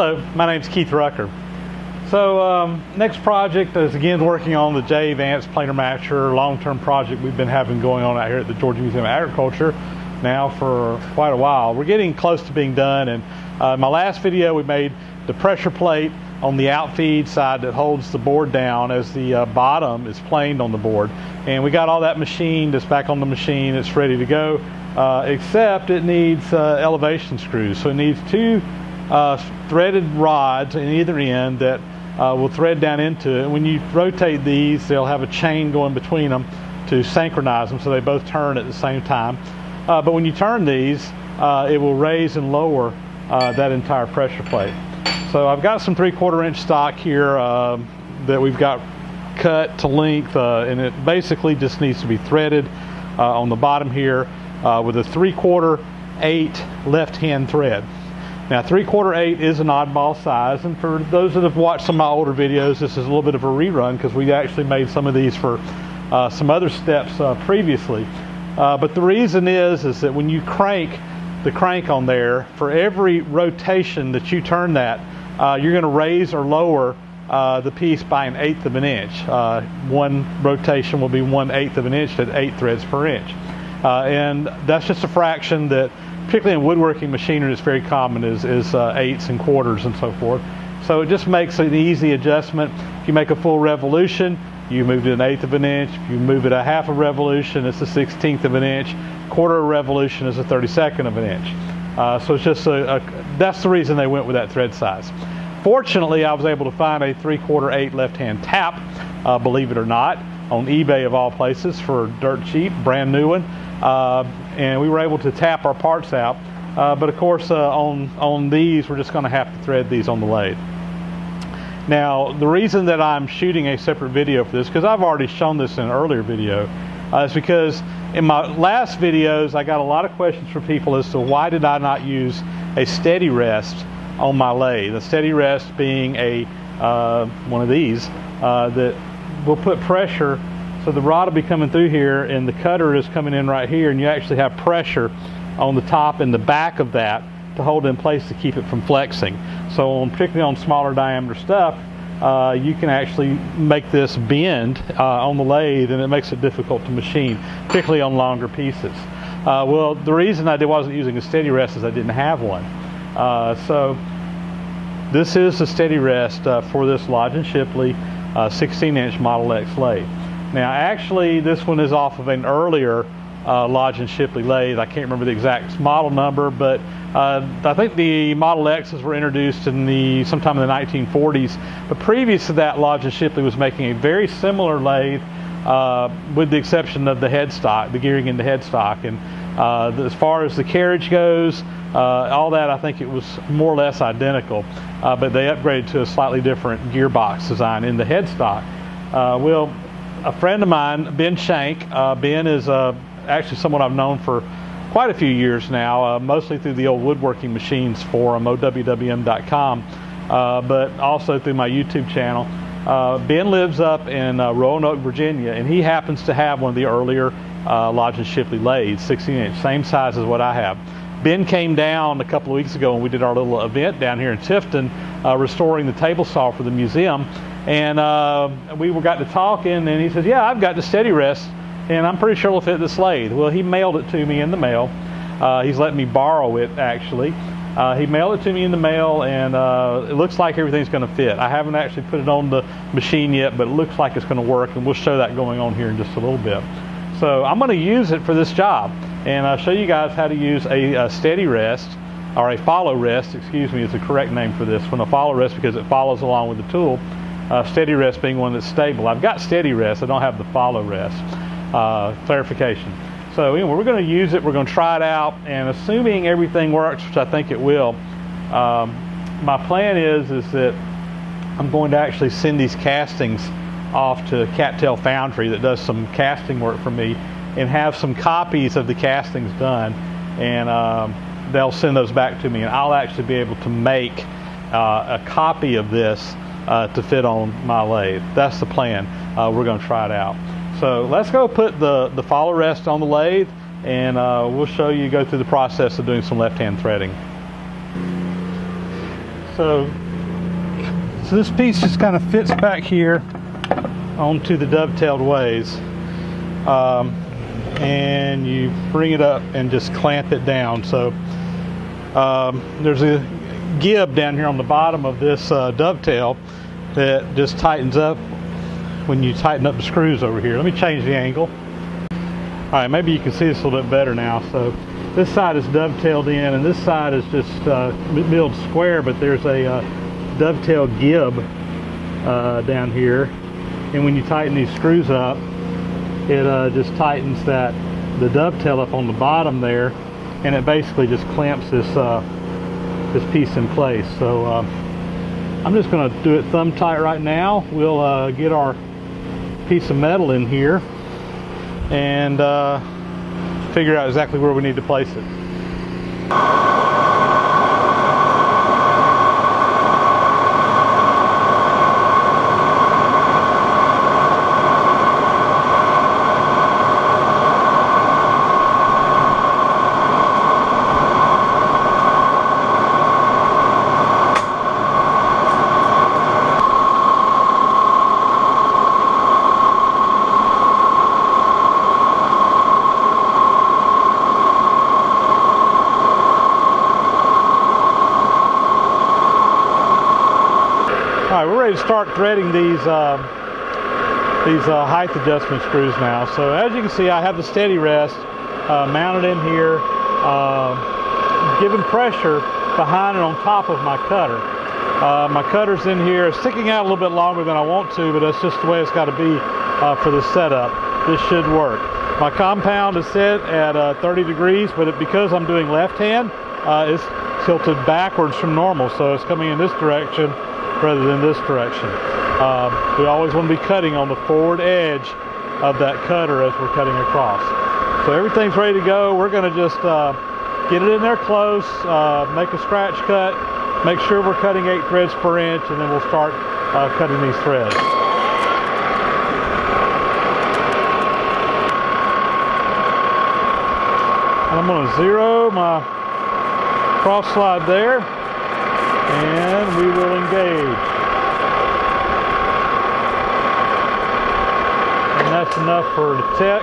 Hello, my name is Keith Rucker. So um, next project is again working on the J Vance planer matcher long-term project we've been having going on out here at the Georgia Museum of Agriculture now for quite a while. We're getting close to being done and uh, my last video we made the pressure plate on the outfeed side that holds the board down as the uh, bottom is planed on the board and we got all that machined it's back on the machine it's ready to go uh, except it needs uh, elevation screws so it needs two threaded rods in either end that uh, will thread down into it. When you rotate these, they'll have a chain going between them to synchronize them so they both turn at the same time. Uh, but when you turn these, uh, it will raise and lower uh, that entire pressure plate. So I've got some three quarter inch stock here uh, that we've got cut to length uh, and it basically just needs to be threaded on the bottom here with a three quarter eight left hand thread. Now, three quarter eight is an oddball size, and for those that have watched some of my older videos, this is a little bit of a rerun because we actually made some of these for uh, some other steps uh, previously. Uh, but the reason is, is that when you crank the crank on there, for every rotation that you turn that, uh, you're going to raise or lower uh, the piece by an eighth of an inch. Uh, one rotation will be one eighth of an inch at eight threads per inch. and that's just a fraction that particularly in woodworking machinery, it's very common is, is uh, eighths and quarters and so forth. So it just makes an easy adjustment. If you make a full revolution, you move it an eighth of an inch. If you move it a half a revolution, it's a sixteenth of an inch. Quarter of a revolution is a thirty-second of an inch. Uh, so it's just a, a, that's the reason they went with that thread size. Fortunately, I was able to find a three-quarter eight left-hand tap, uh, believe it or not, on eBay of all places for dirt cheap, brand new one uh, and we were able to tap our parts out. Uh, but of course, uh, on on these, we're just going to have to thread these on the lathe. Now, the reason that I'm shooting a separate video for this, because I've already shown this in an earlier video, uh, is because in my last videos, I got a lot of questions from people as to why did I not use a steady rest on my lathe. The steady rest being a uh, one of these uh, that will put pressure so the rod will be coming through here and the cutter is coming in right here and you actually have pressure on the top and the back of that to hold it in place to keep it from flexing. So on, particularly on smaller diameter stuff, uh, you can actually make this bend uh, on the lathe and it makes it difficult to machine, particularly on longer pieces. Uh, well, the reason I wasn't using a steady rest is I didn't have one. Uh, so this is the steady rest uh, for this Lodge and Shipley 16-inch uh, Model X lathe. Now, actually, this one is off of an earlier uh, Lodge and Shipley lathe. I can't remember the exact model number, but uh, I think the Model X's were introduced in the sometime in the 1940s. But previous to that, Lodge and Shipley was making a very similar lathe, uh, with the exception of the headstock, the gearing in the headstock. And uh, as far as the carriage goes, uh, all that I think it was more or less identical, uh, but they upgraded to a slightly different gearbox design in the headstock. well, a friend of mine, Ben Shank. Uh, ben is uh, actually someone I've known for quite a few years now, uh, mostly through the old woodworking machines forum, owwm.com, uh, but also through my YouTube channel. Uh, ben lives up in uh, Roanoke, Virginia, and he happens to have one of the earlier Lodge and Shipley lathes, 16 inch, same size as what I have. Ben came down a couple of weeks ago and we did our little event down here in Tifton, restoring the table saw for the museum and uh, we were, got to talking, and he says, "Yeah, I've got the steady rest, and I'm pretty sure it'll fit the lathe." Well, he mailed it to me in the mail. Uh, he's letting me borrow it actually. Uh, he mailed it to me in the mail, and uh, it looks like everything's going to fit. I haven't actually put it on the machine yet, but it looks like it's going to work, and we'll show that going on here in just a little bit. So I'm going to use it for this job, and I'll show you guys how to use a, a steady rest or a follow rest. Excuse me, is the correct name for this one. A follow rest because it follows along with the tool uh, steady rest being one that's stable. I've got steady rest, I don't have the follow rest. Uh, clarification. So anyway, we're going to use it, we're going to try it out, and assuming everything works, which I think it will, um, my plan is is that I'm going to actually send these castings off to Cattail Foundry that does some casting work for me and have some copies of the castings done and um, they'll send those back to me and I'll actually be able to make uh, a copy of this uh, to fit on my lathe. That's the plan. Uh, we're going to try it out. So let's go put the, the follow rest on the lathe and uh, we'll show you go through the process of doing some left hand threading. So, so this piece just kind of fits back here onto the dovetailed ways. Um, and you bring it up and just clamp it down. So um, there's a gib down here on the bottom of this uh, dovetail that just tightens up when you tighten up the screws over here. Let me change the angle. All right, maybe you can see this a little bit better now. So this side is dovetailed in and this side is just uh, milled square, but there's a uh, dovetail gib uh, down here. And when you tighten these screws up, it uh, just tightens that the dovetail up on the bottom there and it basically just clamps this uh, this piece in place. So uh, I'm just going to do it thumb tight right now. We'll uh, get our piece of metal in here and uh, figure out exactly where we need to place it ready to start threading these uh, these uh, height adjustment screws now. So as you can see, I have the steady rest uh, mounted in here, uh, giving pressure behind and on top of my cutter. Uh, my cutter's in here, sticking out a little bit longer than I want to, but that's just the way it's got to be uh, for the setup. This should work. My compound is set at 30 degrees, but it, because I'm doing left hand, it's tilted backwards from normal, so it's coming in this direction rather than this direction. Um, we always want to be cutting on the forward edge of that cutter as we're cutting across. So everything's ready to go. We're going to just uh, get it in there close, uh, make a scratch cut, make sure we're cutting eight threads per inch, and then we'll start uh, cutting these threads. I'm going to zero my cross slide there and we will engage. And that's enough for the tech.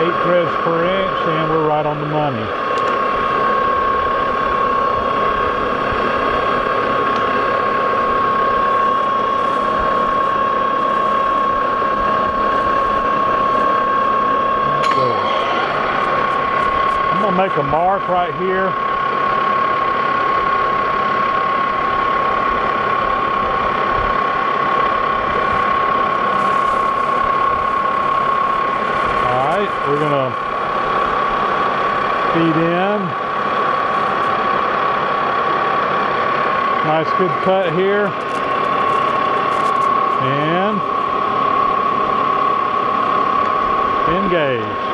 Eight threads per inch and we're right on the money. make a mark right here. All right, we're gonna feed in. Nice good cut here. And engage.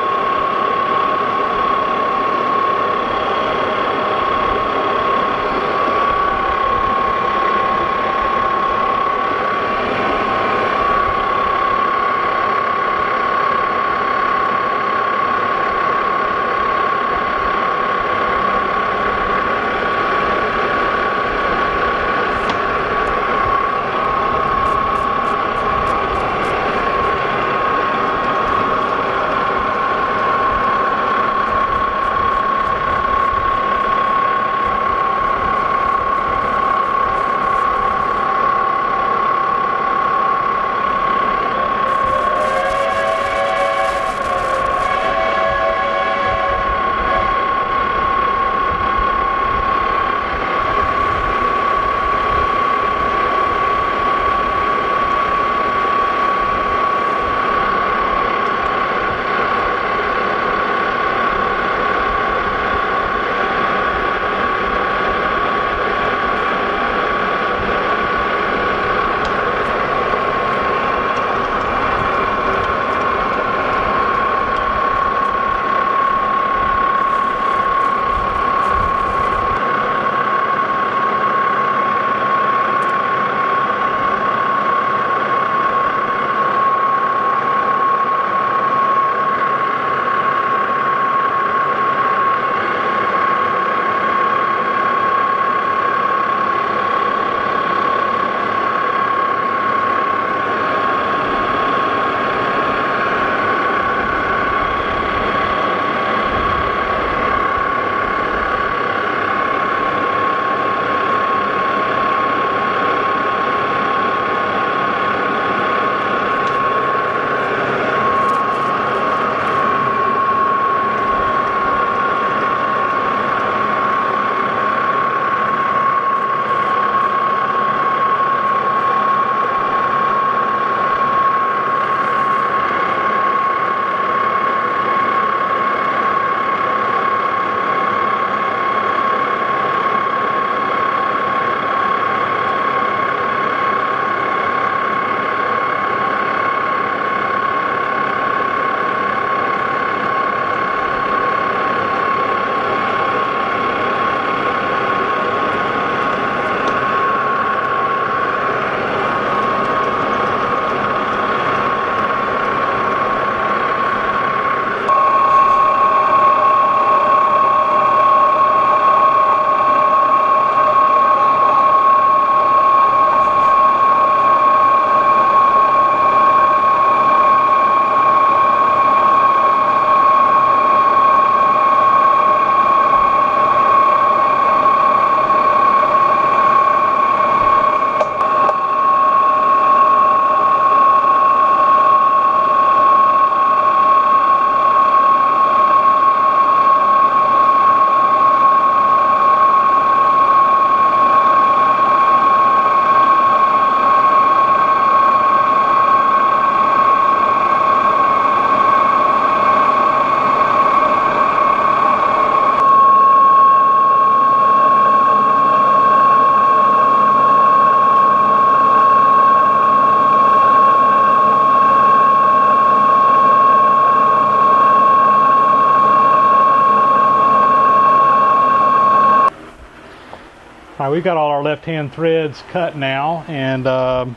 Our left-hand threads cut now, and um,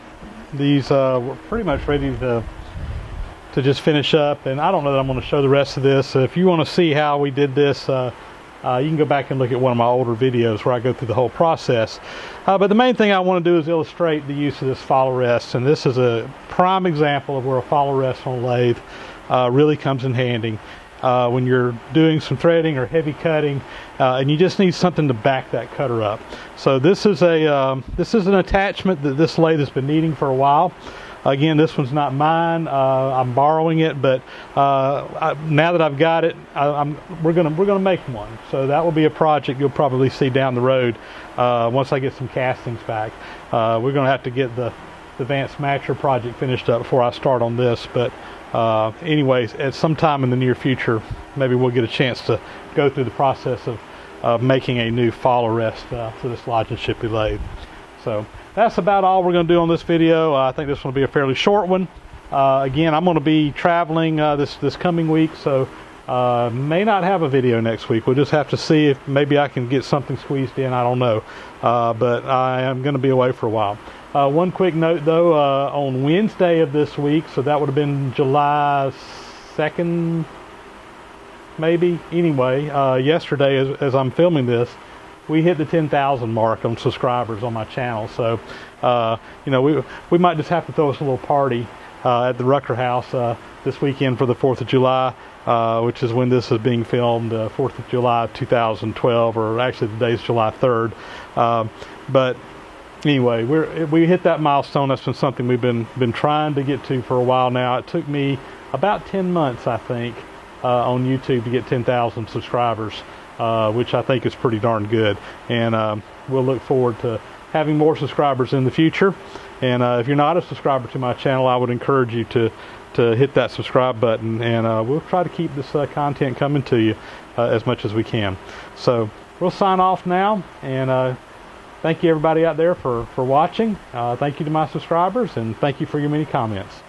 these uh, we're pretty much ready to to just finish up. And I don't know that I'm going to show the rest of this. If you want to see how we did this, uh, uh, you can go back and look at one of my older videos where I go through the whole process. Uh, but the main thing I want to do is illustrate the use of this follow rest, and this is a prime example of where a follow rest on a lathe uh, really comes in handy. Uh, when you're doing some threading or heavy cutting, uh, and you just need something to back that cutter up. So this is a um, this is an attachment that this lathe has been needing for a while. Again, this one's not mine. Uh, I'm borrowing it, but uh, I, now that I've got it, I, we're gonna we're gonna make one. So that will be a project you'll probably see down the road uh, once I get some castings back. Uh, we're gonna have to get the the Vance Matcher project finished up before I start on this. But uh, anyways, at some time in the near future, maybe we'll get a chance to go through the process of, making a new follow rest uh, for this lodge and Shipley lathe. So that's about all we're going to do on this video. Uh, I think this will be a fairly short one. Uh, again, I'm going to be traveling uh, this this coming week, so uh, may not have a video next week. We'll just have to see if maybe I can get something squeezed in. I don't know, uh, but I am going to be away for a while. Uh, one quick note though, on Wednesday of this week, so that would have been July 2nd, maybe. Anyway, yesterday as, as I'm filming this we hit the 10,000 mark on subscribers on my channel. So, uh, you know, we we might just have to throw us a little party uh, at the Rucker House uh, this weekend for the 4th of July, uh, which is when this is being filmed, 4th uh, of July 2012, or actually the day is July 3rd. Um, but anyway, we we hit that milestone. That's been something we've been been trying to get to for a while now. It took me about 10 months, I think, uh, on YouTube to get 10,000 subscribers uh, which I think is pretty darn good. And um, we'll look forward to having more subscribers in the future. And uh, if you're not a subscriber to my channel, I would encourage you to to hit that subscribe button, and uh, we'll try to keep this uh, content coming to you uh, as much as we can. So we'll sign off now, and thank you everybody out there for for watching. Uh, thank you to my subscribers, and thank you for your many comments.